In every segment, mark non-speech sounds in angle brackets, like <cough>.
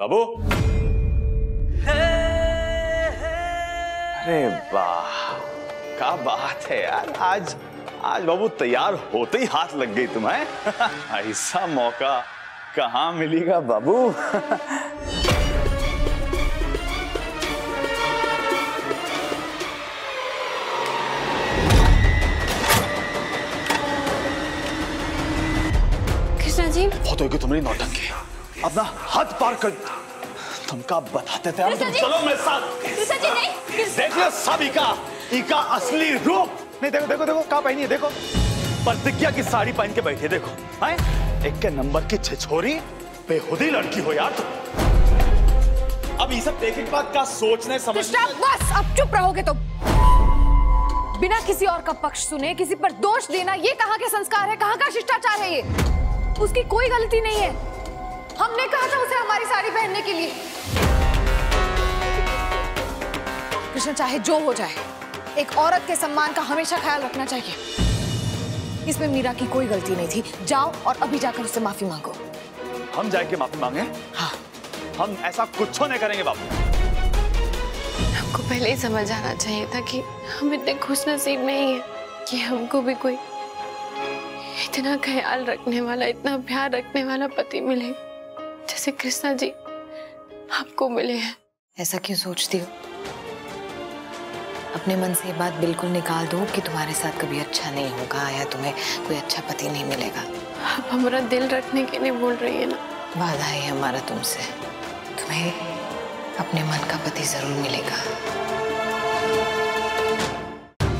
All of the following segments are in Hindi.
बाबू। अरे वाह क्या बात है यार। आज आज बाबू तैयार होते ही हाथ लग गई तुम्हें। <laughs> ऐसा मौका कहाँ मिलेगा बाबू? <laughs> कृष्णा जी। बहुत होगी तुम्हारी नौटंकी। अपना हाथ पार कर। तुम का बताते थे हम। तुम चलो मेरे साथ। जी नहीं कृष्णा- देख लो सब इका इका असली रूप। नहीं देखो देखो देखो कहा पहनी है देखो। प्रतिज्ञा की साड़ी पहन के बैठी है देखो। हैं? एक के नंबर की छिछोरी बेहुदी लड़की हो यार तुम। अब ये सब देखने के बाद क्या सोचने समझने? बस अब चुप रहोगे तुम। बिना किसी और का पक्ष सुने किसी पर दोष देना ये कहाँ के संस्कार है कहाँ का शिष्टाचार है ये? उसकी कोई गलती नहीं है। हमने कहा था उसे हमारी साड़ी पहनने के लिए। कृष्ण चाहे जो हो जाए एक औरत के सम्मान का हमेशा ख्याल रखना चाहिए। इसमें मीरा की कोई गलती नहीं थी। जाओ और अभी जाकर उससे माफ़ी मांगो। हम जाएँगे माफ़ी मांगे हाँ। हम ऐसा कुछ नहीं करेंगे बाबू। हमको पहले ही समझ आना चाहिए था कि हम इतने खुश नसीब नहीं है कि हमको भी कोई इतना ख्याल रखने वाला इतना प्यार रखने वाला पति मिले। जैसे कृष्णा जी आपको मिले हैं। ऐसा क्यों सोचती हो? अपने मन से ये बात बिल्कुल निकाल दो कि तुम्हारे साथ कभी अच्छा नहीं होगा या तुम्हें कोई अच्छा पति नहीं मिलेगा। आप हमारा दिल रखने के लिए बोल रही है ना? वादा है हमारा तुमसे। तुम्हें अपने मन का पति ज़रूर मिलेगा।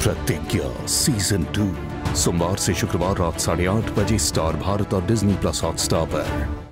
प्रतिज्ञा सीज़न टू। सोमवार से शुक्रवार रात साढ़े आठ बजे स्टार भारत और डिज्नी प्लस हॉटस्टार पर।